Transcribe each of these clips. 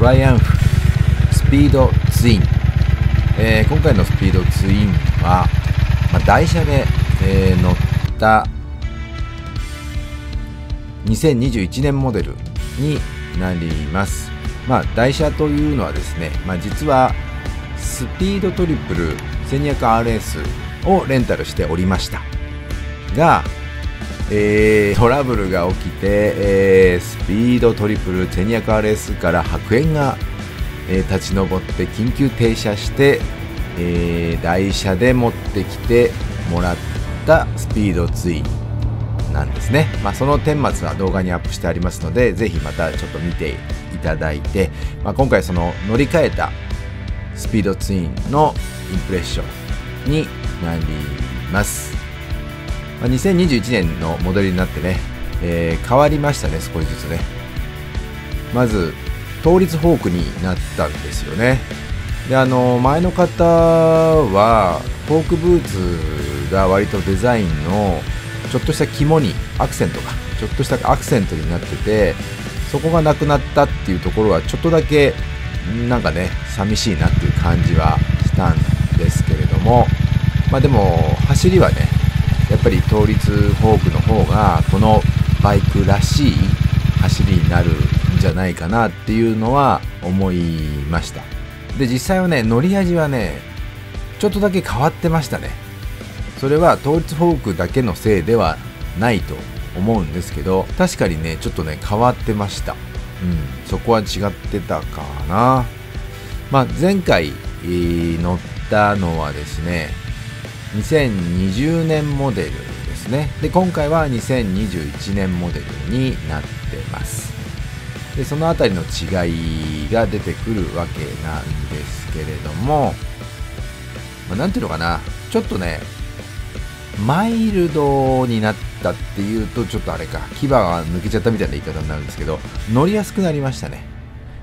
トライアンフスピードツイン、えー、今回のスピードツインは、まあ、台車で、えー、乗った2021年モデルになります。まあ台車というのはですね、まあ、実はスピードトリプル 1200RS をレンタルしておりました。が、えー、トラブルが起きて、えー、スピードトリプル 1200RS から白煙が、えー、立ち上って緊急停車して、えー、台車で持ってきてもらったスピードツインなんですね、まあ、その顛末は動画にアップしてありますのでぜひまたちょっと見ていただいて、まあ、今回その乗り換えたスピードツインのインプレッションになります、まあ、2021年のモデルになってね、えー、変わりましたね少しずつね。まず倒立フォークになったんですよね。であの前の方はフォークブーツが割とデザインのちょっとした肝にアクセントがちょっとしたアクセントになっててそこがなくなったっていうところはちょっとだけなんかね寂しいなっていう感じはしたんですけれども。まあでも走りはねやっぱり倒立フォークの方がこのバイクらしい走りになるんじゃないかなっていうのは思いました。で実際はね乗り味はねちょっとだけ変わってましたね。それは倒立フォークだけのせいではないと思うんですけど確かにねちょっとね変わってました。うんそこは違ってたかな。まあ前回、乗ったのはですね2020年モデルですね。で今回は2021年モデルになってます。でその辺りの違いが出てくるわけなんですけれども、まあ、ていうのかな。ちょっとねマイルドになったっていうとちょっとあれか。牙が抜けちゃったみたいな言い方になるんですけど乗りやすくなりましたね。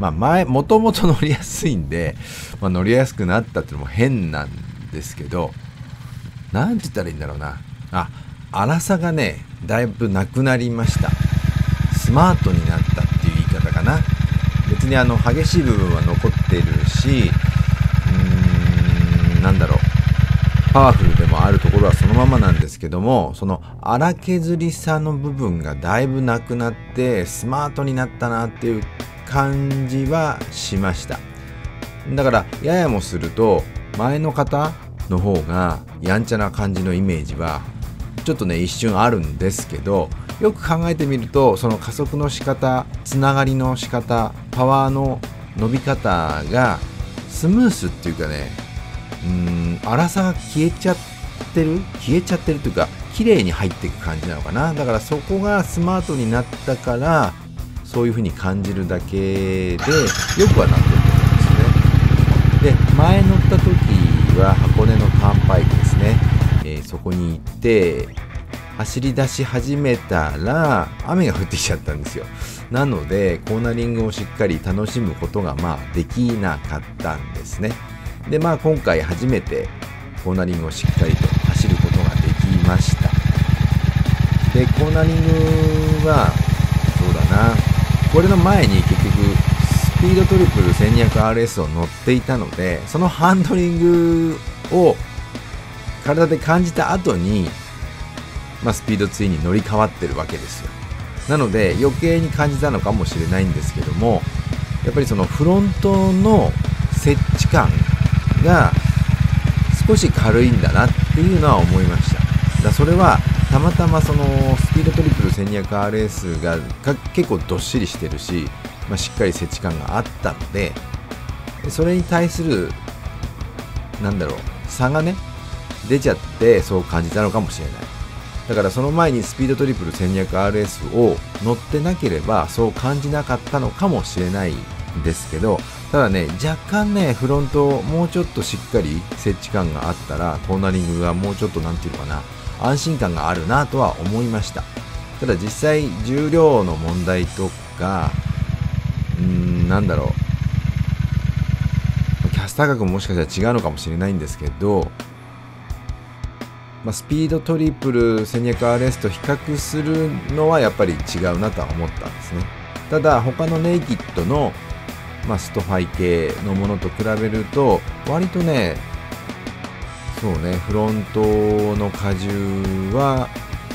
まあ前もともと乗りやすいんで、まあ、乗りやすくなったっていうのも変なんですけど何て言ったらいいんだろうな。あ粗さがねだいぶなくなりました。スマートになったっていう言い方かな。別にあの激しい部分は残ってるしうーんなんだろう。パワフルでもあるところはそのままなんですけどもその荒削りさの部分がだいぶなくなってスマートになったなっていう感じはしました。だからややもすると前の方の方がやんちゃな感じのイメージはちょっとね一瞬あるんですけどよく考えてみるとその加速の仕方つながりの仕方パワーの伸び方がスムースっていうかねうん粗さが消えちゃってる？消えちゃってるというか綺麗に入っていく感じなのかな？だからそこがスマートになったからそういう風に感じるだけでよくはなってると思うんですね。で前乗った時は箱根のターンパイクですね、えー、そこに行って走り出し始めたら雨が降ってきちゃったんですよ。なのでコーナリングをしっかり楽しむことがまあできなかったんですね。でまあ今回初めてコーナリングをしっかりと走ることができました。でコーナリングはそうだな。これの前に結局スピードトリプル 1200RS を乗っていたのでそのハンドリングを体で感じた後に、まあ、スピードツインに乗り換わってるわけですよ。なので余計に感じたのかもしれないんですけどもやっぱりそのフロントの設置感が少し軽いんだなっていうのは思いました。だそれはたまたまそのスピードトリプル 1200RS が結構どっしりしてるし、まあ、しっかり設置感があったのでそれに対するなんだろう差がね出ちゃってそう感じたのかもしれないだからその前にスピードトリプル 1200RS を乗ってなければそう感じなかったのかもしれないんですけどただね、若干ね、フロントもうちょっとしっかり設置感があったら、コーナリングがもうちょっとなんていうのかな、安心感があるなとは思いました。ただ実際、重量の問題とか、うーん、なんだろう、スタ額ももしかしたら違うのかもしれないんですけど、まあ、スピードトリプル 1200RS と比較するのはやっぱり違うなとは思ったんですね。ただ他のネイキッドのまあ、ストファイ系のものと比べると割とねそうねフロントの荷重は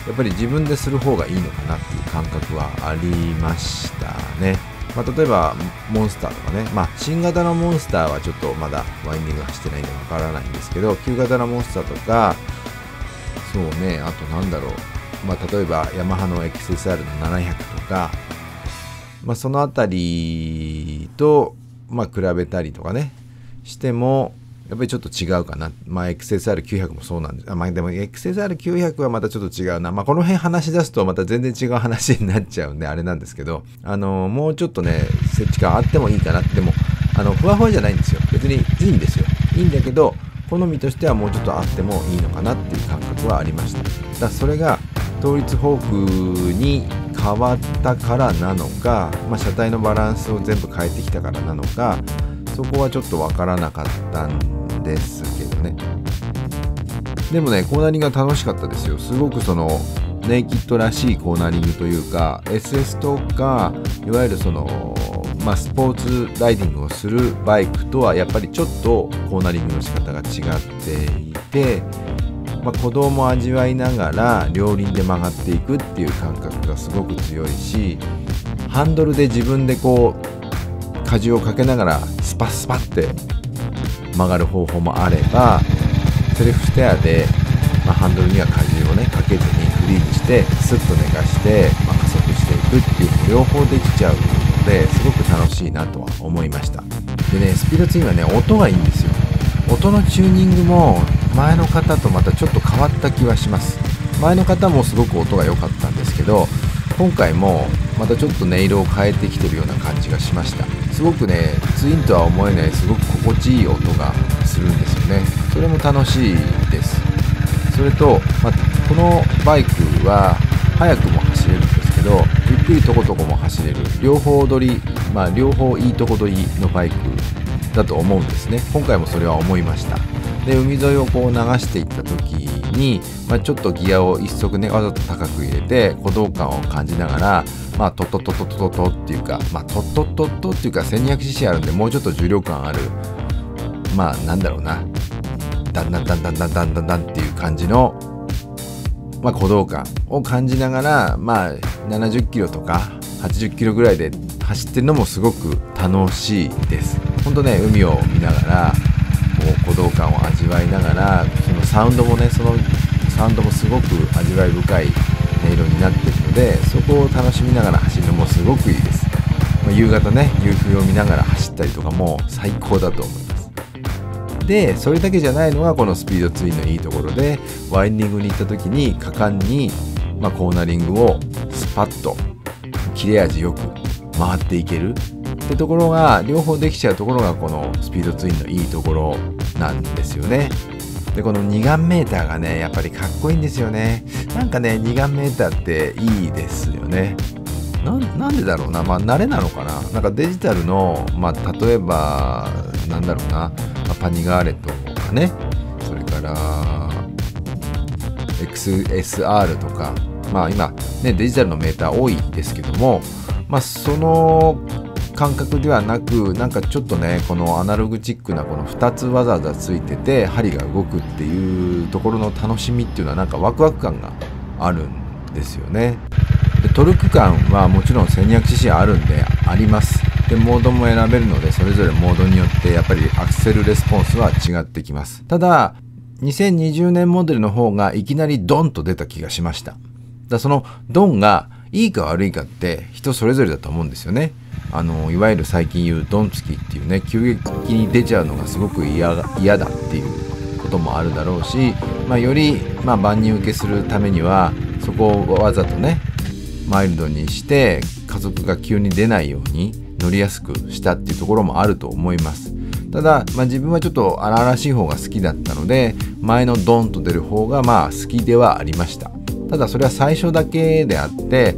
やっぱり自分でする方がいいのかなっていう感覚はありましたね。まあ、例えばモンスターとかね、まあ、新型のモンスターはちょっとまだワインディング走ってないんでわからないんですけど旧型のモンスターとかそうね。あとなんだろう、まあ、例えばヤマハの XSR の700とか、まあ、その辺りと、まあ、比べたりとかね。してもやっぱりちょっと違うかな。まあ XSR900 もそうなんです。あまあでも XSR900 はまたちょっと違うな。まあこの辺話し出すとまた全然違う話になっちゃうんであれなんですけど、あのもうちょっとね、設置感あってもいいかな。でも、あの、ふわふわじゃないんですよ。別にいいんですよ。いいんだけど、好みとしてはもうちょっとあってもいいのかなっていう感覚はありました。だそれが統一フォークに変わったからなのか、まあ、車体のバランスを全部変えてきたからなのか、そこはちょっとわからなかったんですけどね。でもねコーナリングが楽しかったですよ。すごくそのネイキッドらしいコーナリングというか SS とかいわゆるそのまあ、スポーツライディングをするバイクとはやっぱりちょっとコーナリングの仕方が違っていて、まあ、鼓動も味わいながら両輪で曲がっていくっていう感覚がすごく強いしハンドルで自分でこう荷重をかけながらスパスパって曲がる方法もあればセルフステアで、まあ、ハンドルには荷重をねかけずにフリーにしてスッと寝かして、まあ、加速していくっていう両方できちゃうのですごく楽しいなとは思いました。でねスピードツインはね音がいいんですよ。音のチューニングも前の方とまたちょっと変わった気はします。前の方もすごく音が良かったんですけど今回もまたちょっと音色を変えてきてるような感じがしました。すごくねツインとは思えないすごく心地いい音がするんですよね。それも楽しいです。それと、まあ、このバイクは速くも走れるんですけどゆっくりとことこも走れる。両方取り、まあ、両方いいとこ取りのバイクだと思うんですね。今回もそれは思いました。で海沿いをこう流していった時に、まあ、ちょっとギアを1足ねわざと高く入れて鼓動感を感じながらまあトトトトトトトっていうかまあトトトトっていうか 1200cc あるんでもうちょっと重量感あるまあなんだろうな。だんだんだんだんだんだんだんだんっていう感じのまあ鼓動感を感じながらまあ70キロとか80キロぐらいで走ってるのもすごく楽しいです。ほんとね海を見ながらこう鼓動感を味わいながらそサウンドもねそのサウンドもすごく味わい深い音色になってるのでそこを楽しみながら走るのもすごくいいです、まあ、夕方ね夕日を見ながら走ったりとかも最高だと思います。でそれだけじゃないのはこのスピードツインのいいところでワインディングに行った時に果敢に、まあ、コーナリングをスパッと切れ味よく回っていける。ってところが両方できちゃうところがこのスピードツインのいいところなんですよね。でこの二眼メーターがねやっぱりかっこいいんですよね。なんかね二眼メーターっていいですよね。なんでだろうな。まあ慣れなのかな。なんかデジタルのまあ例えばなんだろうな、まあ、パニガーレットとかね。それから XSR とか。まあ今ねデジタルのメーター多いですけども。まあその感覚ではなくなんかちょっとねこのアナログチックなこの2つわざわざついてて針が動くっていうところの楽しみっていうのはなんかワクワク感があるんですよね。でトルク感はもちろん 1200cc あるんであります。でモードも選べるのでそれぞれモードによってやっぱりアクセルレスポンスは違ってきます。ただ2020年モデルの方がいきなりドンと出た気がしました。だそのドンがいいか悪いかって人それぞれだと思うんですよね。あのいわゆる最近言うドンつきっていうね急激に出ちゃうのがすごく嫌だっていうこともあるだろうし、まあ、より、まあ、万人受けするためにはそこをわざとねマイルドにして家族が急に出ないように乗りやすくしたっていうところもあると思います。ただ、まあ、自分はちょっと荒々しい方が好きだったので前のドンと出る方がまあ好きではありました。ただそれは最初だけであって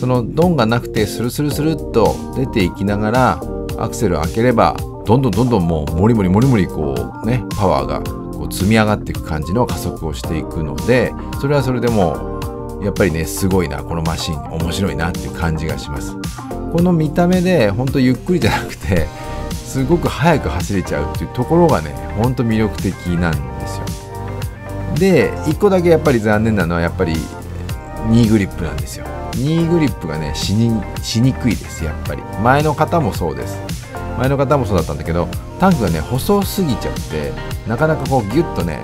そのドンがなくてスルスルスルっと出ていきながらアクセルを開ければどんどんどんどんもうモリモリモリモリこうねパワーがこう積み上がっていく感じの加速をしていくのでそれはそれでもやっぱりねすごいなこのマシン面白いなっていう感じがします。この見た目でほんとゆっくりじゃなくてすごく速く走れちゃうっていうところがねほんと魅力的なんですよ。で1個だけやっぱり残念なのはやっぱりニーグリップなんですよ。ニーグリップがねしにしにくいですやっぱり。前の方もそうです。前の方もそうだったんだけどタンクがね細すぎちゃってなかなかこうギュッとね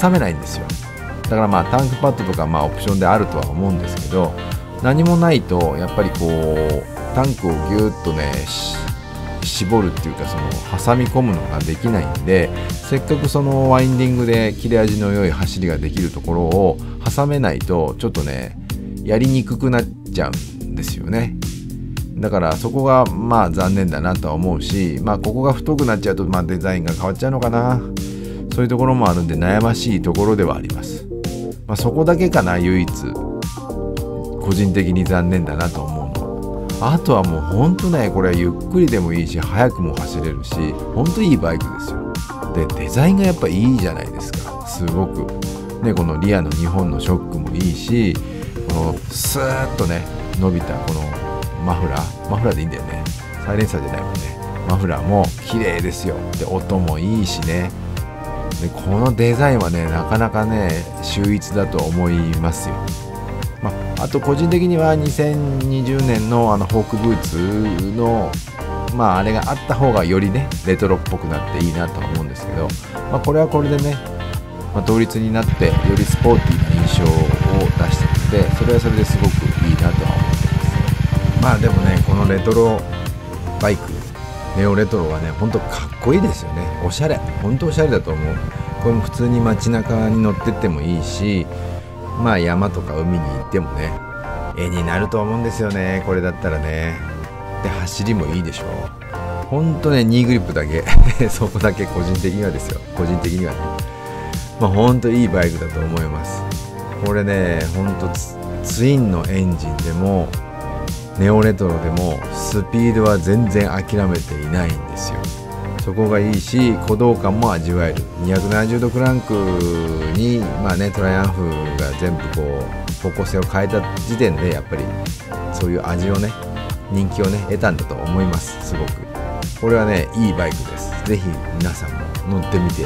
挟めないんですよ。だからまあタンクパッドとかまあオプションであるとは思うんですけど何もないとやっぱりこうタンクをギュッとね絞るっていうかその挟み込むのができないんでせっかくそのワインディングで切れ味の良い走りができるところを挟めないとちょっとねやりにくくなっちゃうんですよね。だからそこがまあ残念だなとは思うしまあここが太くなっちゃうとまあデザインが変わっちゃうのかな。そういうところもあるんで悩ましいところではあります、まあ、そこだけかな唯一個人的に残念だなと思うの。あとはもうほんとねこれはゆっくりでもいいし速くも走れるしほんといいバイクですよ。でデザインがやっぱいいじゃないですか。すごく。ねこのリアの2本のショックもいいしこのスーッとね伸びたこのマフラー。マフラーでいいんだよね。サイレンサーじゃないもんね。マフラーも綺麗ですよ。で音もいいしね。でこのデザインはねなかなかね秀逸だと思いますよ、まあ、と個人的には2020年のあのホークブーツのまああれがあった方がよりねレトロっぽくなっていいなとは思うんですけど、まあ、これはこれでね、まあ、同率になってよりスポーティーな印象を出してるのでそれはそれですごくいいなとは思ってます。まあでもねこのレトロバイクネオレトロがねほんとかっこいいですよね。おしゃれ。ほんとおしゃれだと思う。これも普通に街中に乗ってってもいいしまあ山とか海に行ってもね絵になると思うんですよね。これだったらね。で走りもいいでしょほんとねニーグリップだけ。そこだけ個人的にはですよ。個人的にはね。まあほんといいバイクだと思います。これねほんとツインのエンジンでもネオレトロでもスピードは全然諦めていないんですよ。そこがいいし鼓動感も味わえる。270度クランクにまあねトライアンフが全部こう方向性を変えた時点でやっぱりそういう味をね人気をね得たんだと思いますすごく。これはねいいバイクです。是非皆さんも乗ってみて